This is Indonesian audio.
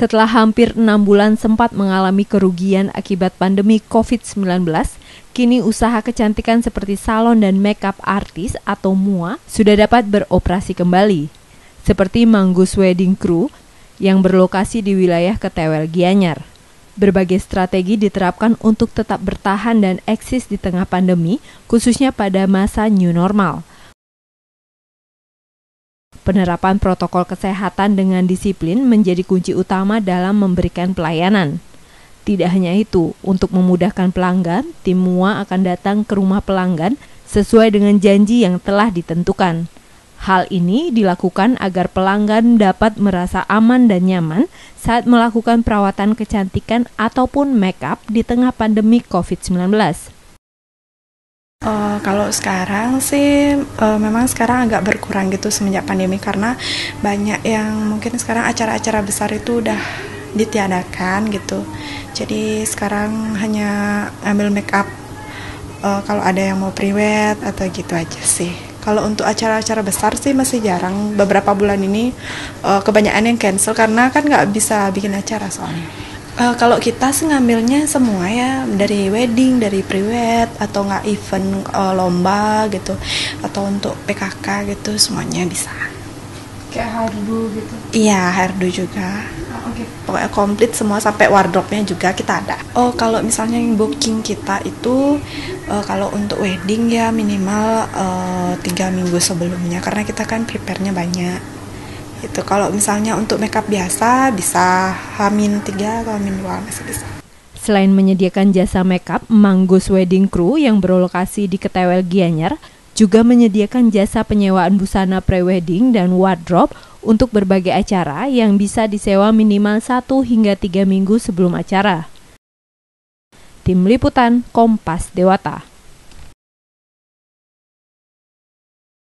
Setelah hampir enam bulan sempat mengalami kerugian akibat pandemi COVID-19, kini usaha kecantikan seperti salon dan makeup artis atau MUA sudah dapat beroperasi kembali. Seperti Manggus Wedding Crew yang berlokasi di wilayah Ketewel Gianyar. Berbagai strategi diterapkan untuk tetap bertahan dan eksis di tengah pandemi, khususnya pada masa new normal. Penerapan protokol kesehatan dengan disiplin menjadi kunci utama dalam memberikan pelayanan. Tidak hanya itu, untuk memudahkan pelanggan, tim MUA akan datang ke rumah pelanggan sesuai dengan janji yang telah ditentukan. Hal ini dilakukan agar pelanggan dapat merasa aman dan nyaman saat melakukan perawatan kecantikan ataupun make up di tengah pandemi COVID-19. Uh, kalau sekarang sih uh, memang sekarang agak berkurang gitu semenjak pandemi karena banyak yang mungkin sekarang acara-acara besar itu udah ditiadakan gitu. Jadi sekarang hanya ambil make up uh, kalau ada yang mau priwet atau gitu aja sih. Kalau untuk acara-acara besar sih masih jarang. Beberapa bulan ini uh, kebanyakan yang cancel karena kan nggak bisa bikin acara soalnya. Uh, kalau kita sih ngambilnya semua ya dari wedding, dari priwet atau nggak event uh, lomba gitu atau untuk PKK gitu semuanya bisa. Kayak hardu gitu. Iya, hardu juga. Oh, Oke. Okay. Pokoknya komplit semua sampai wardrobe-nya juga kita ada. Oh, kalau misalnya yang booking kita itu uh, kalau untuk wedding ya minimal tiga uh, minggu sebelumnya karena kita kan prepare-nya banyak itu kalau misalnya untuk makeup biasa bisa hamin 3 atau hamin 2 masih bisa. Selain menyediakan jasa makeup, Manggus Wedding Crew yang berlokasi di Ketewel Gianyar juga menyediakan jasa penyewaan busana prewedding dan wardrobe untuk berbagai acara yang bisa disewa minimal 1 hingga 3 minggu sebelum acara. Tim Liputan Kompas Dewata